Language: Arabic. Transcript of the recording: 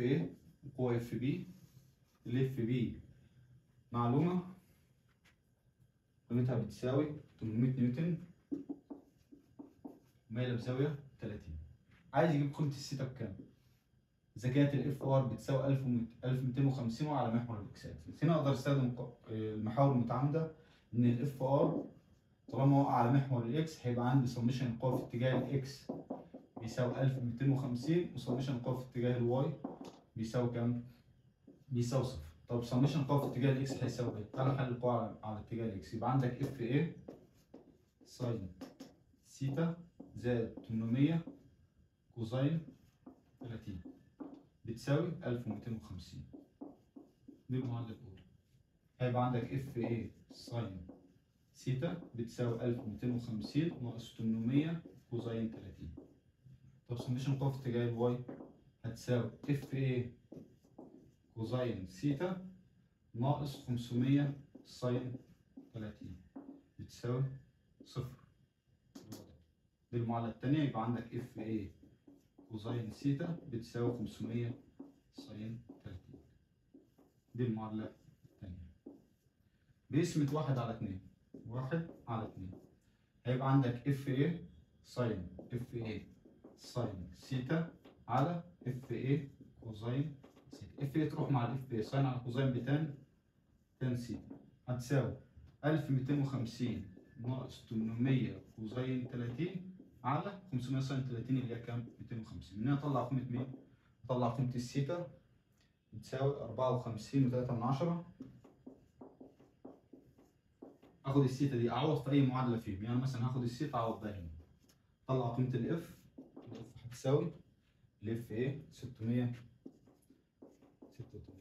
FA وقوة FB ال FB معلومة؟ قيمتها بتساوي 800 نيوتن. مايلة بزاوية 30 عايز يجيب قيمة الثيتا بكام؟ إذا كانت ال FR بتساوي 1250 على محور ال X ات هنا أقدر أستخدم المحاور المتعامدة إن ال FR طالما وقع على محور ال X هيبقى عندي سميشن القوة في اتجاه ال X بيساوي 1250 وسميشن في اتجاه الواي بيساوي كام؟ بيساوي صفر. طب سميشن في اتجاه الاكس هيساوي إيه؟ تعالى نحل القوة على, اتجاه ال X يبقى عندك FA sin theta زائد 800 cosine 30 بتساوي 1250 دي المعادلة الأولى هيبقى عندك FA sin theta بتساوي 1250 ناقص 800 cosine 30 طب summation في اتجاه ال Y هتساوي FA cosine theta ناقص 500 sine 30 بتساوي صفر. دي المعادلة التانية يبقى عندك FA cosine theta بتساوي 500 sine 30 دي المعادلة التانية. بقسمة واحد على اتنين. واحد على اتنين. هيبقى عندك FA sine FA sine theta على FA cosine theta FA تروح مع ال FA sine على cosine ب tan tan theta هتساوي 1250 ناقص 800 cosine 30 على 500 sine 30 اللي هي كام؟ 250 من هنا اطلع قيمة مين؟ اطلع قيمة السيتا بتساوي 54 و3 من عشرة. اخد السيتا دي أعوض في اي معادلة فيهم. يعني مثلا هاخد السيتا أعوض بيها هنا اطلع قيمة ال F تساوي ال إيه 600. 86